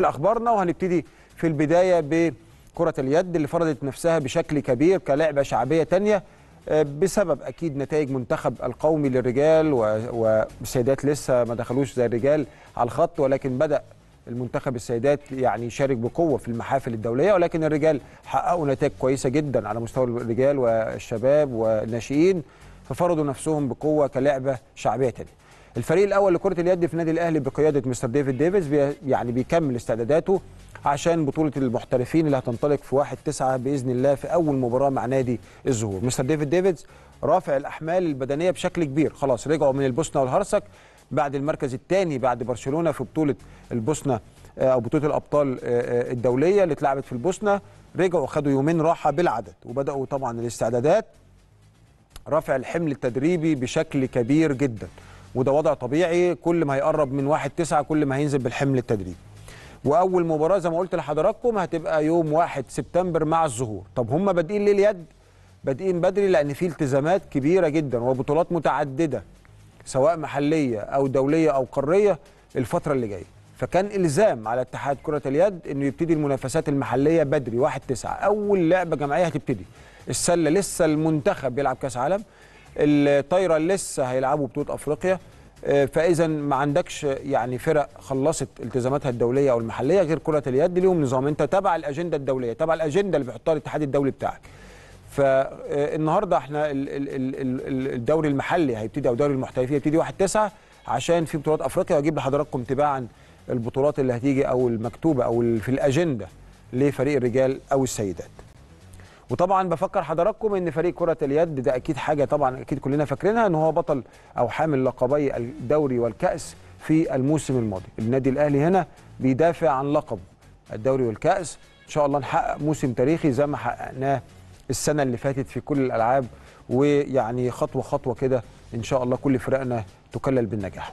لأخبارنا وهنبتدي في البداية بكرة اليد اللي فرضت نفسها بشكل كبير كلعبه شعبية تانية آه، بسبب أكيد نتائج منتخب القومي للرجال والسيدات لسه ما دخلوش زي الرجال على الخط ولكن بدأ المنتخب السيدات يعني يشارك بقوة في المحافل الدولية ولكن الرجال حققوا نتائج كويسة جدا على مستوى الرجال والشباب والناشئين ففرضوا نفسهم بقوة كلعبه شعبية تانية. الفريق الأول لكرة اليد في النادي الأهلي بقيادة مستر ديفيد ديفيز بي يعني بيكمل استعداداته عشان بطولة المحترفين اللي هتنطلق في 1 9 بإذن الله في أول مباراة مع نادي الزهور. مستر ديفيد ديفيز رافع الأحمال البدنية بشكل كبير. خلاص رجعوا من البوسنة والهرسك بعد المركز الثاني بعد برشلونة في بطولة البوسنة آه، أو بطولة الأبطال آه، آه، الدولية اللي اتلعبت في البوسنة. رجعوا خدوا يومين راحة بالعدد وبدأوا طبعا الاستعدادات. رفع الحمل التدريبي بشكل كبير جدا. وده وضع طبيعي كل ما هيقرب من واحد تسعة كل ما هينزل بالحمل التدريبي وأول مباراة زي ما قلت لحضراتكم هتبقى يوم 1 سبتمبر مع الظهور طب هم بادئين ليه اليد بادئين بدري لأن في التزامات كبيرة جدا وبطولات متعددة سواء محلية أو دولية أو قارية الفترة اللي جاية. فكان إلزام على اتحاد كرة اليد إنه يبتدي المنافسات المحلية بدري 1 9 أول لعبة جماعية هتبتدي. السلة لسه المنتخب بيلعب كأس عالم. الطايرة لسه هيلعبوا بطولة أفريقيا. آه، فإذا ما عندكش يعني فرق خلصت التزاماتها الدولية أو المحلية غير كرة اليد ليهم نظام. أنت تبع الأجندة الدولية تبع الأجندة اللي بيحطها الاتحاد الدولي بتاعك. فالنهارده إحنا ال- ال- ال- ال- الدوري المحلي هيبتدي أو دوري المحترفين هيبتدي 1 9 عشان في بطولات أفريقيا. وأجيب لحضراتكم تباعا البطولات اللي هتيجي أو المكتوبة أو في الأجندة لفريق الرجال أو السيدات. وطبعا بفكر حضراتكم إن فريق كرة اليد ده أكيد حاجة طبعا أكيد كلنا فاكرينها إن هو بطل أو حامل لقبي الدوري والكأس في الموسم الماضي. النادي الأهلي هنا بيدافع عن لقبه الدوري والكأس. إن شاء الله نحقق موسم تاريخي زي ما حققناه السنة اللي فاتت في كل الألعاب ويعني خطوة خطوة كده إن شاء الله كل فرقنا تكلل بالنجاح.